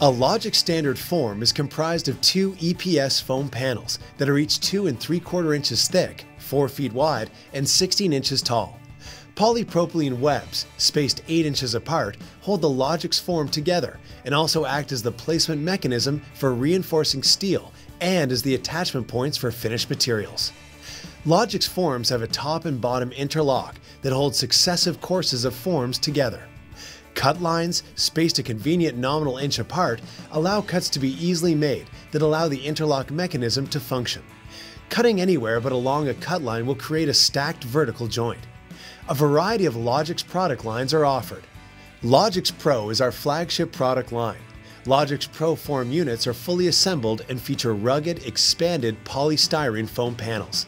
A Logix standard form is comprised of two EPS foam panels that are each 2 and 3 quarter inches thick, 4 feet wide, and 16 inches tall. Polypropylene webs, spaced 8 inches apart, hold the Logix form together and also act as the placement mechanism for reinforcing steel and as the attachment points for finished materials. Logix forms have a top and bottom interlock that holds successive courses of forms together. Cut lines, spaced a convenient nominal inch apart, allow cuts to be easily made that allow the interlock mechanism to function. Cutting anywhere but along a cut line will create a stacked vertical joint. A variety of Logix product lines are offered. Logix Pro is our flagship product line. Logix Pro form units are fully assembled and feature rugged, expanded polystyrene foam panels.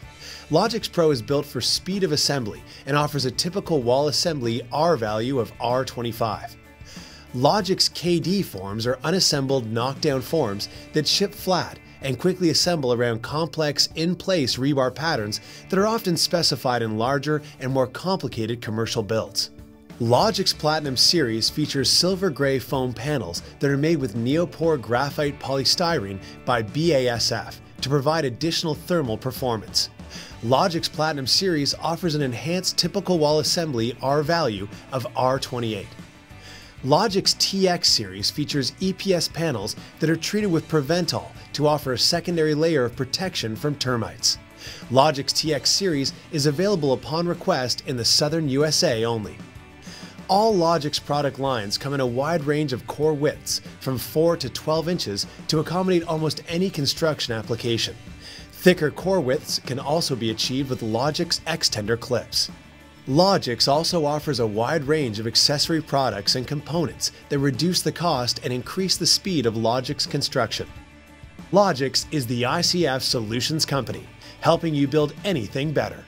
Logix Pro is built for speed of assembly and offers a typical wall assembly R value of R25. Logix KD forms are unassembled knockdown forms that ship flat and quickly assemble around complex in-place rebar patterns that are often specified in larger and more complicated commercial builds. Logix Platinum Series features silver gray foam panels that are made with Neopor graphite polystyrene by BASF to provide additional thermal performance. Logix Platinum Series offers an enhanced typical wall assembly R value of R28. Logix TX Series features EPS panels that are treated with Preventol to offer a secondary layer of protection from termites. Logix TX Series is available upon request in the southern USA only. All Logix product lines come in a wide range of core widths from 4 to 12 inches to accommodate almost any construction application. Thicker core widths can also be achieved with Logix X-Tender clips. Logix also offers a wide range of accessory products and components that reduce the cost and increase the speed of Logix construction. Logix is the ICF Solutions Company, helping you build anything better.